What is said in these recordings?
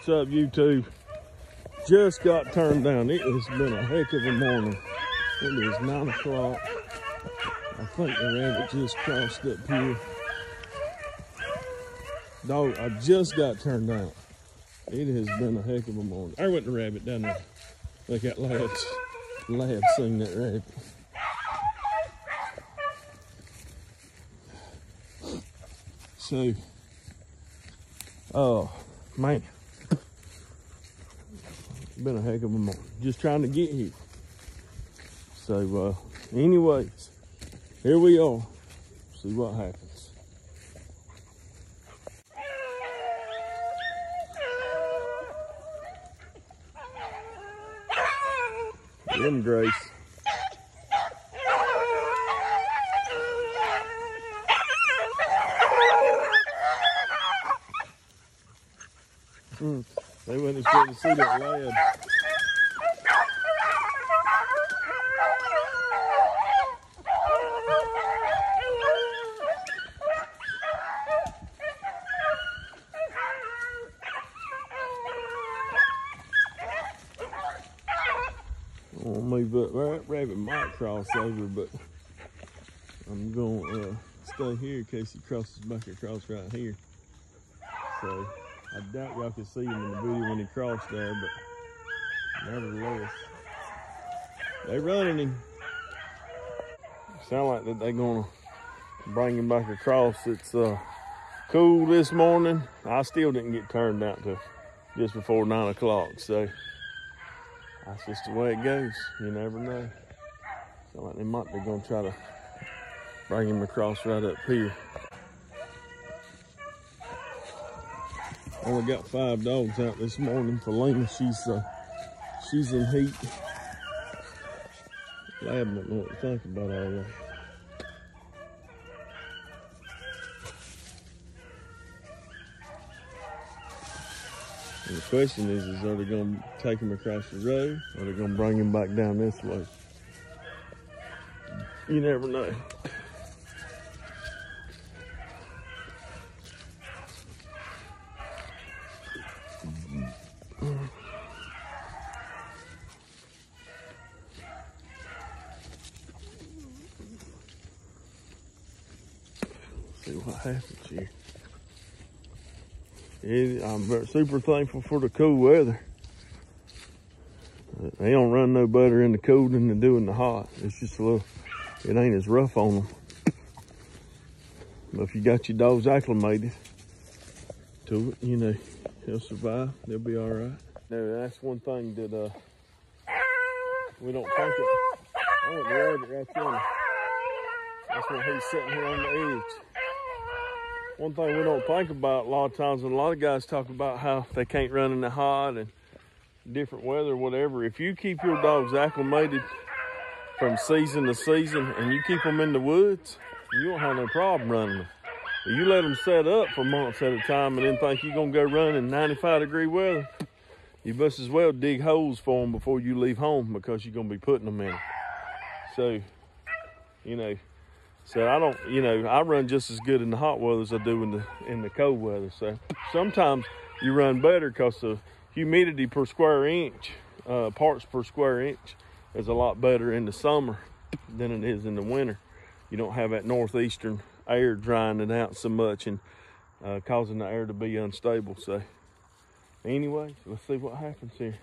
What's up, YouTube? Just got turned down. It has been a heck of a morning. It is 9 o'clock. I think the rabbit just crossed up here. Dog, I just got turned down. It has been a heck of a morning. I went to rabbit down there. Look at lads. Lads seen that rabbit. So, oh, man. Been a heck of a morning. Just trying to get here. So, uh, anyways, here we are. See what happens. Them Grace. Mm, they went and to see that lad. I'll move up. That rabbit might cross over, but I'm to uh, stay here in case he crosses back across right here. So I doubt y'all can see him in the video when he crossed there, but nevertheless, they running him. Sound like that they gonna bring him back across. It's uh, cool this morning. I still didn't get turned out to just before nine o'clock, so that's just the way it goes. You never know. Sound like they might be gonna try to bring him across right up here. Only got five dogs out this morning. Felina, she's uh, she's in heat. Lab don't know what to think about all that. And the question is, is are they going to take him across the road or are they going to bring him back down this way? You never know. See what happens here. It, I'm super thankful for the cool weather. Uh, They don't run no better in the cold than they do in the hot. It's just a little, it ain't as rough on them. But if you got your dogs acclimated to it, you know, they'll survive. They'll be all right. No, that's one thing that uh, we don't think it. Right there. That's when he's sitting here on the edge. One thing we don't think about a lot of times, and a lot of guys talk about how they can't run in the hot and different weather, whatever. If you keep your dogs acclimated from season to season and you keep them in the woods, you won't have no problem running them. But you let them set up for months at a time and then think you're gonna go run in 95 degree weather, you must as well dig holes for them before you leave home because you're gonna be putting them in. So, you know, so I don't, you know, I run just as good in the hot weather as I do in the in the cold weather. So sometimes you run better because the humidity per square inch, uh, parts per square inch, is a lot better in the summer than it is in the winter. You don't have that northeastern air drying it out so much and uh, causing the air to be unstable. So, anyway, let's see what happens here.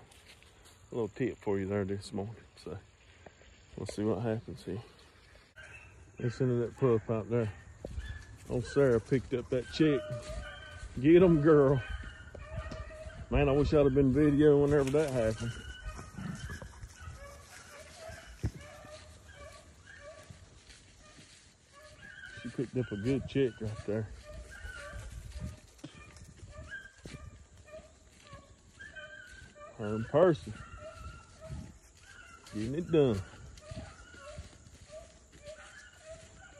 A little tip for you there this morning. So, let's see what happens here. Listen to that pup out there. Oh, Sarah picked up that chick. Get 'em, girl. Man, I wish I'd have been video whenever that happened. She picked up a good chick right there. Her in person. Getting it done.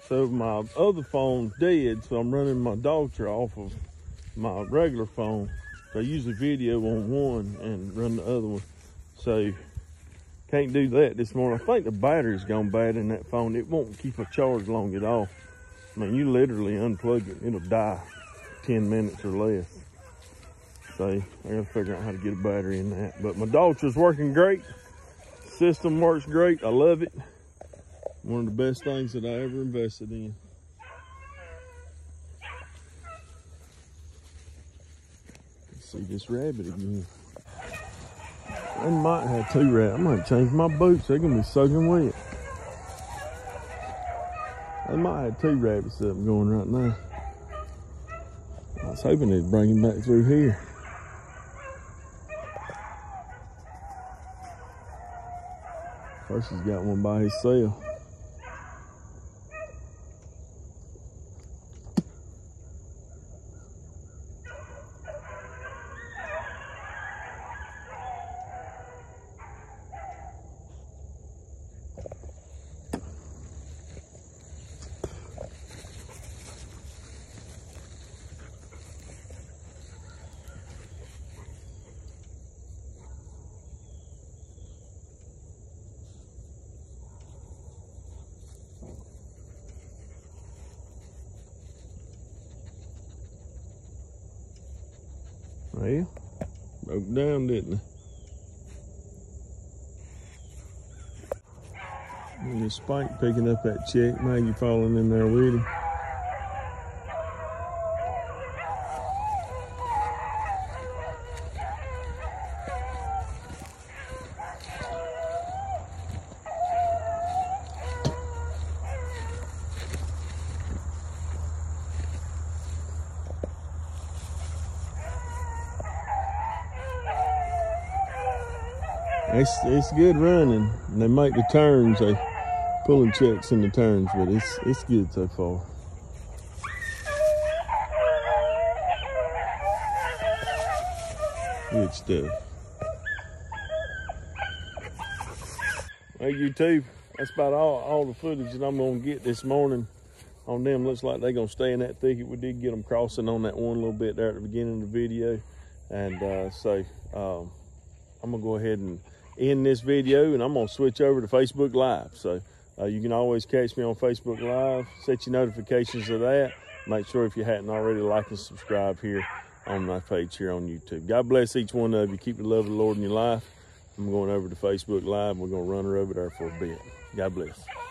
So my other phone's dead, so I'm running my trail off of my regular phone. So I usually video on one and run the other one. So can't do that this morning. I think the battery's gone bad in that phone. It won't keep a charge long at all. I mean, you literally unplug it, it'll die 10 minutes or less. So I gotta figure out how to get a battery in that. But my Dogtra's working great. System works great. I love it. One of the best things that I ever invested in. Let's see this rabbit again. I might have two rabbits. I might change my boots. They're gonna be soaking wet. I might have two rabbits up going right now. I was hoping they'd bring him back through here. First he's got one by himself. Well, broke down, didn't it? And the spike picking up that chick, Maggie falling in there with him. It's it's good running. They make the turns. They pulling checks in the turns, but it's it's good so far. Good stuff. Hey YouTube, that's about all, all the footage that I'm gonna get this morning on them. Looks like they're gonna stay in that thicket. We did get them crossing on that one a little bit there at the beginning of the video. And uh, so um, I'm gonna go ahead and end this video and I'm gonna switch over to Facebook Live. So uh, you can always catch me on Facebook Live, set your notifications of that. Make sure if you hadn't already, like and subscribe here on my page here on YouTube. God bless each one of you. Keep the love of the Lord in your life. I'm going over to Facebook Live. We're gonna run her over there for a bit. God bless.